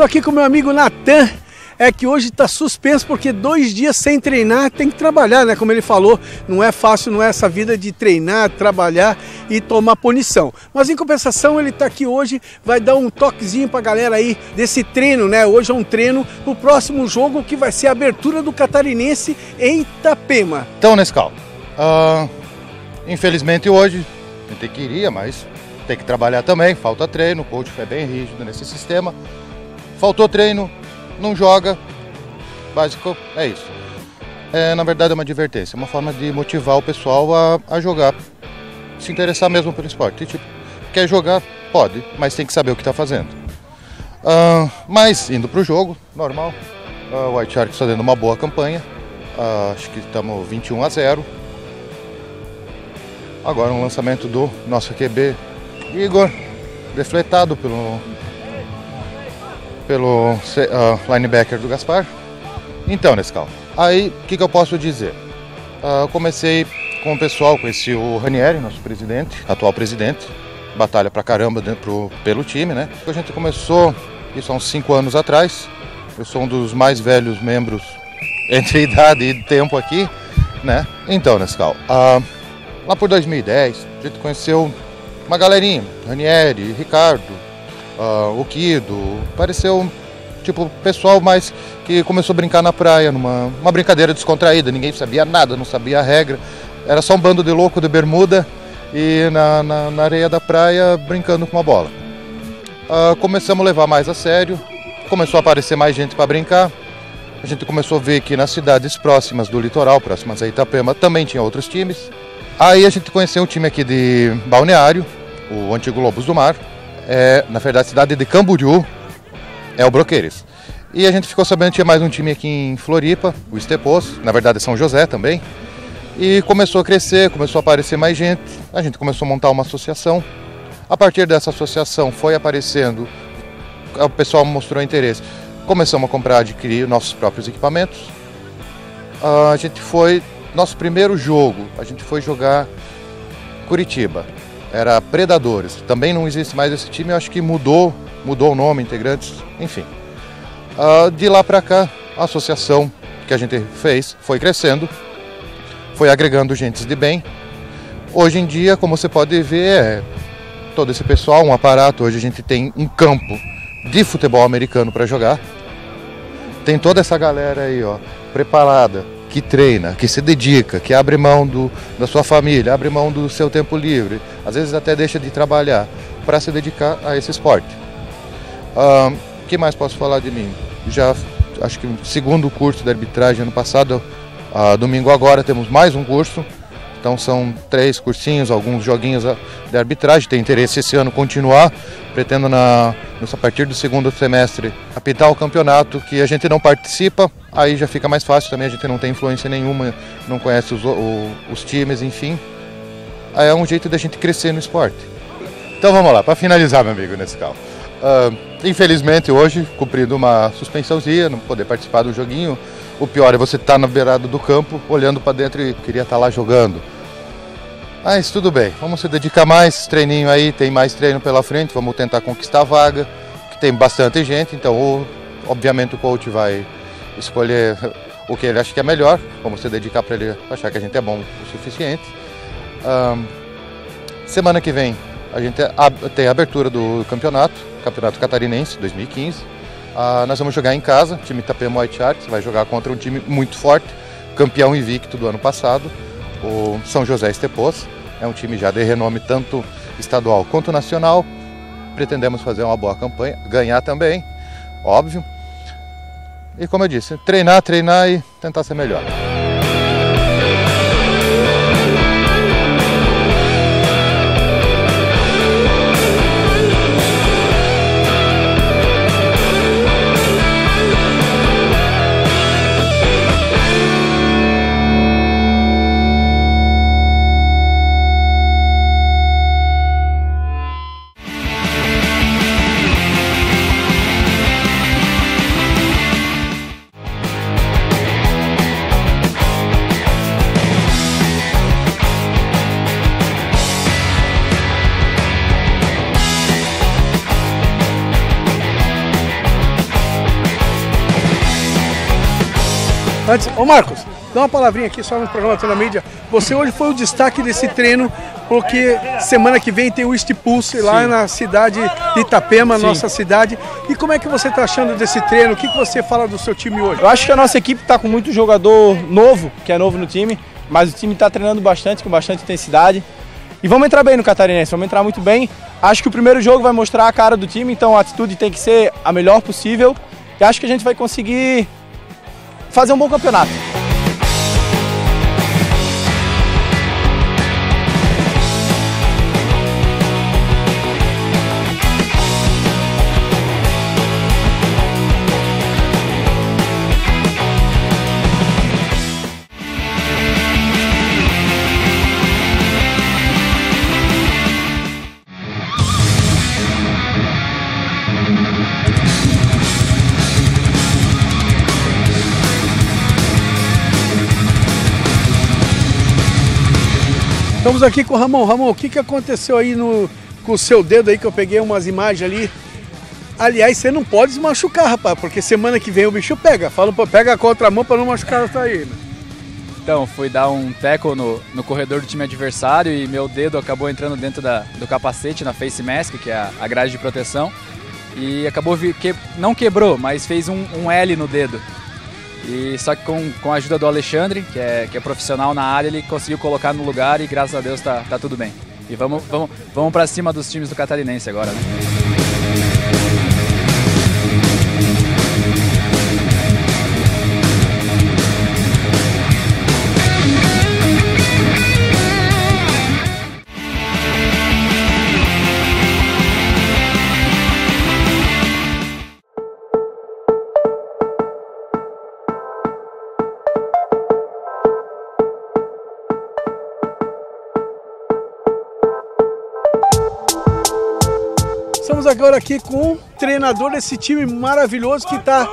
Estou aqui com meu amigo Natan. É que hoje está suspenso porque dois dias sem treinar tem que trabalhar, né? Como ele falou, não é fácil, não é essa vida de treinar, trabalhar e tomar punição. Mas em compensação, ele está aqui hoje, vai dar um toquezinho para a galera aí desse treino, né? Hoje é um treino para o próximo jogo que vai ser a abertura do Catarinense em Itapema. Então, Nescau, uh, infelizmente hoje a gente queria, mas tem que trabalhar também, falta treino, o coach foi bem rígido nesse sistema. Faltou treino, não joga. Básico é isso. É, na verdade é uma advertência, é uma forma de motivar o pessoal a, a jogar, se interessar mesmo pelo esporte. E, tipo, quer jogar? Pode, mas tem que saber o que está fazendo. Uh, mas indo para o jogo, normal. Uh, o White Sharks está dando uma boa campanha. Uh, acho que estamos 21 a 0. Agora um lançamento do nosso QB Igor, defletado pelo, pelo uh, linebacker do Gaspar. Então, Nescau, aí o que, que, eu posso dizer? Uh, comecei com o pessoal, conheci o Ranieri, nosso presidente, atual presidente, batalha pra caramba dentro, pelo time, né? A gente começou isso há uns 5 anos atrás. Eu sou um dos mais velhos membros entre idade e tempo aqui, né? Então, Nescau, uh, lá por 2010, a gente conheceu uma galerinha, Ranieri, Ricardo, uh, o Kido, pareceu tipo pessoal mais que começou a brincar na praia, numa uma brincadeira descontraída, ninguém sabia nada, não sabia a regra, era só um bando de louco de bermuda e na, na, na areia da praia brincando com uma bola. Uh, começamos a levar mais a sério, começou a aparecer mais gente para brincar, a gente começou a ver que nas cidades próximas do litoral, próximas a Itapema, também tinha outros times. Aí a gente conheceu um time aqui de Balneário, o antigo Lobos do Mar. É, na verdade, a cidade de Camboriú é o Broqueires. E a gente ficou sabendo que tinha mais um time aqui em Floripa, o Estepos, na verdade São José também. E começou a crescer, começou a aparecer mais gente. A gente começou a montar uma associação. A partir dessa associação foi aparecendo, o pessoal mostrou interesse. Começamos a comprar, adquirir nossos próprios equipamentos. A gente foi, nosso primeiro jogo, a gente foi jogar Curitiba era Predadores. Também não existe mais esse time, eu acho que mudou, mudou o nome, integrantes, enfim. Uh, de lá para cá, a associação que a gente fez foi crescendo, foi agregando gente de bem. Hoje em dia, como você pode ver, é todo esse pessoal, um aparato. Hoje a gente tem um campo de futebol americano para jogar. Tem toda essa galera aí, ó, preparada que treina, que se dedica, que abre mão do, da sua família, abre mão do seu tempo livre, às vezes até deixa de trabalhar para se dedicar a esse esporte. O um, que mais posso falar de mim? Já acho que segundo curso de arbitragem ano passado, uh, domingo agora temos mais um curso. Então são três cursinhos, alguns joguinhos de arbitragem. Tem interesse esse ano continuar. Pretendo na, a partir do segundo semestre apitar o campeonato que a gente não participa, aí já fica mais fácil também, a gente não tem influência nenhuma, não conhece os, o, os times, enfim. Aí é um jeito da gente crescer no esporte. Então vamos lá, para finalizar, meu amigo, nesse carro. Uh, infelizmente hoje, cumprindo uma suspensãozinha, não poder participar do joguinho. O pior é você estar tá na beirada do campo, olhando para dentro e queria estar tá lá jogando. Mas tudo bem, vamos se dedicar mais, treininho aí, tem mais treino pela frente, vamos tentar conquistar a vaga, que tem bastante gente, então obviamente o coach vai escolher o que ele acha que é melhor, vamos se dedicar para ele achar que a gente é bom o suficiente. Um, semana que vem a gente tem a abertura do campeonato, Campeonato Catarinense 2015. Ah, nós vamos jogar em casa, o time Itapema White Sharks vai jogar contra um time muito forte, campeão invicto do ano passado, o São José Estepos. É um time já de renome tanto estadual quanto nacional. Pretendemos fazer uma boa campanha, ganhar também, óbvio. E como eu disse, treinar, treinar e tentar ser melhor. Antes, ô Marcos, dá uma palavrinha aqui só no programa Tô na Mídia. Você hoje foi o destaque desse treino, porque semana que vem tem o East Pulse lá na cidade de Itapema, Sim. nossa cidade. E como é que você está achando desse treino? O que, que você fala do seu time hoje? Eu acho que a nossa equipe está com muito jogador novo, que é novo no time, mas o time está treinando bastante, com bastante intensidade. E vamos entrar bem no Catarinense, vamos entrar muito bem. Acho que o primeiro jogo vai mostrar a cara do time, então a atitude tem que ser a melhor possível. E acho que a gente vai conseguir fazer um bom campeonato. Estamos aqui com o Ramon. Ramon, o que, que aconteceu aí no, com o seu dedo aí, que eu peguei umas imagens ali. Aliás, você não pode se machucar, rapaz, porque semana que vem o bicho pega. Fala, pô, pega a contramão para não machucar essa aí, né? Então, fui dar um tackle no, no corredor do time adversário e meu dedo acabou entrando dentro da, do capacete, na face mask, que é a, a grade de proteção. E acabou, que, não quebrou, mas fez um, um L no dedo. E só que com, com a ajuda do Alexandre, que é, que é profissional na área, ele conseguiu colocar no lugar e graças a Deus tá, tá tudo bem. E vamos, vamos, vamos para cima dos times do Catarinense agora, né? Agora aqui com o treinador desse time maravilhoso que tá,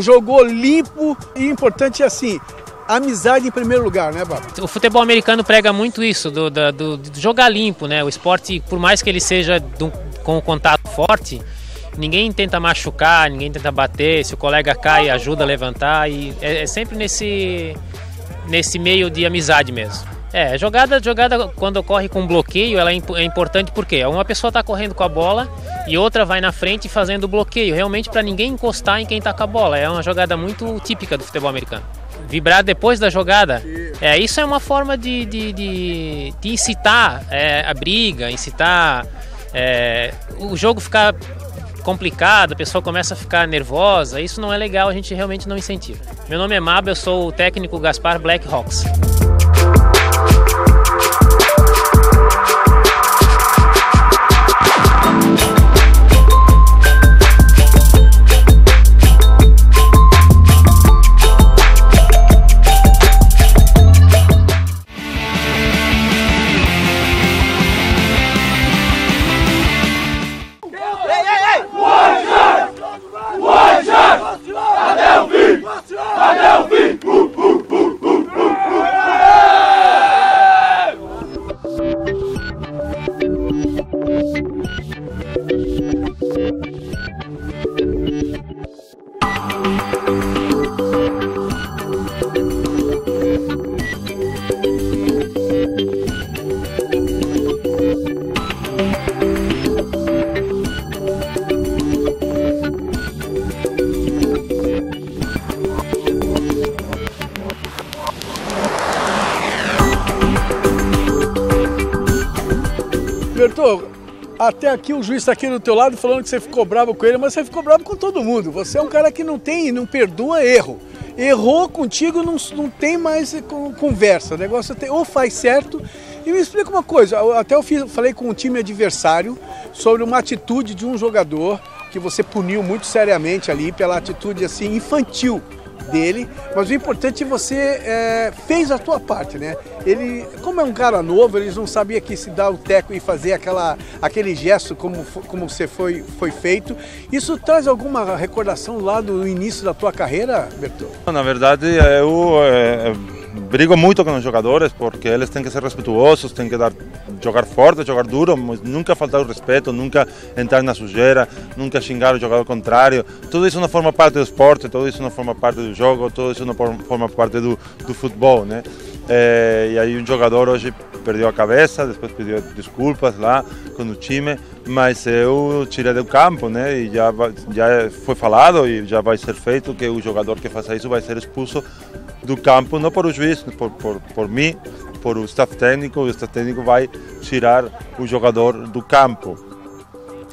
jogou limpo e importante assim, amizade em primeiro lugar, né, Baba? O futebol americano prega muito isso, do, do, do jogar limpo, né? O esporte, por mais que ele seja do, com o contato forte, ninguém tenta machucar, ninguém tenta bater, se o colega cai, ajuda a levantar e é, é sempre nesse, nesse meio de amizade mesmo. É, jogada, jogada quando ocorre com bloqueio, ela é, é importante porque uma pessoa está correndo com a bola e outra vai na frente fazendo bloqueio, realmente para ninguém encostar em quem está com a bola. É uma jogada muito típica do futebol americano. Vibrar depois da jogada, é, isso é uma forma de, de, de, de incitar é, a briga, incitar é, o jogo ficar complicado, a pessoa começa a ficar nervosa, isso não é legal, a gente realmente não incentiva. Meu nome é Maba, eu sou o técnico Gaspar Blackhawks. Até aqui o juiz está aqui do teu lado falando que você ficou bravo com ele, mas você ficou bravo com todo mundo. Você é um cara que não tem, não perdoa erro. Errou contigo, não, não tem mais conversa. O negócio tem, ou faz certo. E me explica uma coisa, até eu fiz, falei com um time adversário sobre uma atitude de um jogador que você puniu muito seriamente ali pela atitude assim infantil dele, mas o importante é você é, fez a tua parte, né? Ele, como é um cara novo, eles não sabia que se dar o teco e fazer aquela, aquele gesto como, como você foi, foi feito. Isso traz alguma recordação lá do início da tua carreira, Bertô? Na verdade, eu é, brigo muito com os jogadores porque eles têm que ser respeituosos, têm que dar, jogar forte, jogar duro, mas nunca faltar o respeito, nunca entrar na sujeira, nunca xingar o jogador contrário. Tudo isso não forma parte do esporte, tudo isso não forma parte do jogo, tudo isso não forma parte do, do futebol, né? É, e aí um jogador hoje perdeu a cabeça, depois pediu desculpas lá com o time, mas eu tirei do campo, né? E já, já foi falado e já vai ser feito que o jogador que faça isso vai ser expulso do campo, não por o juiz, por, por, por mim, por o staff técnico, o staff técnico vai tirar o jogador do campo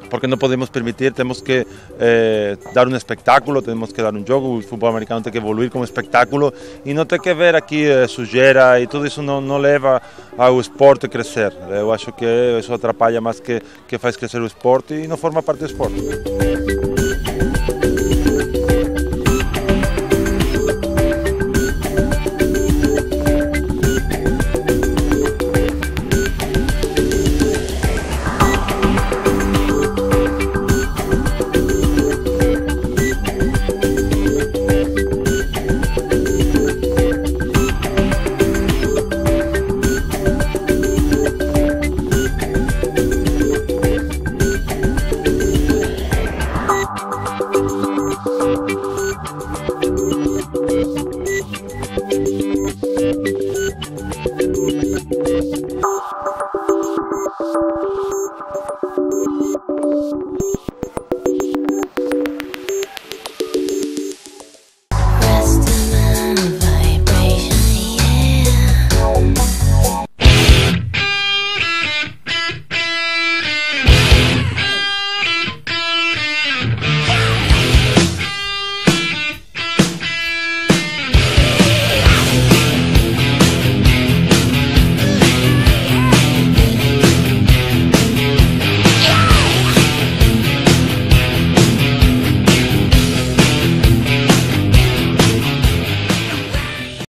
porque não podemos permitir, temos que eh, dar um espetáculo, temos que dar um jogo, o futebol americano tem que evoluir como espetáculo e não tem que ver aqui eh, sujeira e tudo isso não, não leva ao esporte crescer. Eu acho que isso atrapalha mais que, que faz crescer o esporte e não forma parte do esporte.